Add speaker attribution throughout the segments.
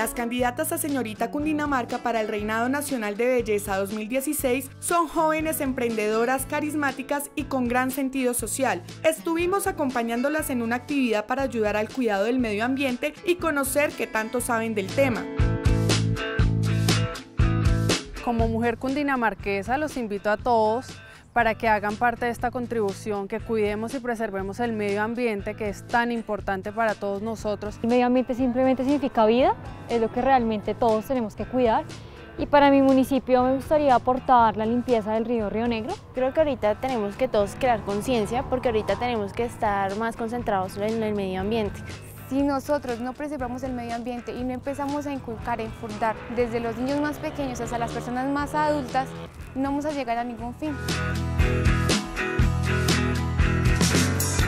Speaker 1: Las candidatas a señorita Cundinamarca para el Reinado Nacional de Belleza 2016 son jóvenes emprendedoras carismáticas y con gran sentido social. Estuvimos acompañándolas en una actividad para ayudar al cuidado del medio ambiente y conocer qué tanto saben del tema.
Speaker 2: Como mujer cundinamarquesa los invito a todos para que hagan parte de esta contribución, que cuidemos y preservemos el medio ambiente que es tan importante para todos nosotros.
Speaker 3: El medio ambiente simplemente significa vida, es lo que realmente todos tenemos que cuidar y para mi municipio me gustaría aportar la limpieza del río Río Negro.
Speaker 4: Creo que ahorita tenemos que todos crear conciencia porque ahorita tenemos que estar más concentrados en el medio ambiente.
Speaker 5: Si nosotros no preservamos el medio ambiente y no empezamos a inculcar, a infundar desde los niños más pequeños hasta las personas más adultas, no vamos a llegar a ningún fin.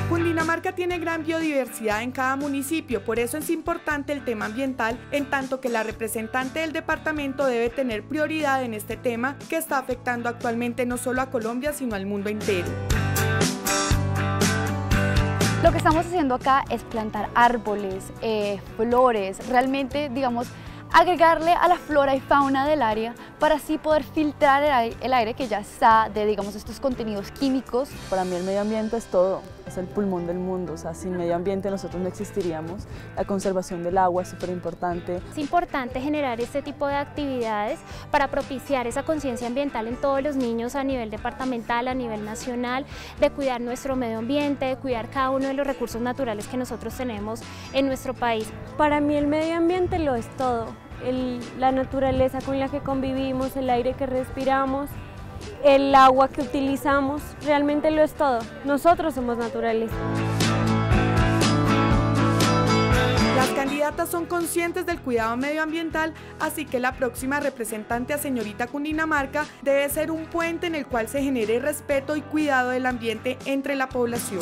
Speaker 1: Cundinamarca tiene gran biodiversidad en cada municipio, por eso es importante el tema ambiental, en tanto que la representante del departamento debe tener prioridad en este tema que está afectando actualmente no solo a Colombia, sino al mundo entero.
Speaker 6: Lo que estamos haciendo acá es plantar árboles, eh, flores, realmente, digamos, agregarle a la flora y fauna del área para así poder filtrar el aire, que ya está de digamos estos contenidos químicos.
Speaker 7: Para mí el medio ambiente es todo, es el pulmón del mundo, o sea, sin medio ambiente nosotros no existiríamos. La conservación del agua es súper importante.
Speaker 8: Es importante generar este tipo de actividades para propiciar esa conciencia ambiental en todos los niños a nivel departamental, a nivel nacional, de cuidar nuestro medio ambiente, de cuidar cada uno de los recursos naturales que nosotros tenemos en nuestro país.
Speaker 9: Para mí el medio ambiente lo es todo la naturaleza con la que convivimos, el aire que respiramos, el agua que utilizamos, realmente lo es todo. Nosotros somos naturales.
Speaker 1: Las candidatas son conscientes del cuidado medioambiental, así que la próxima representante a señorita Cundinamarca debe ser un puente en el cual se genere respeto y cuidado del ambiente entre la población.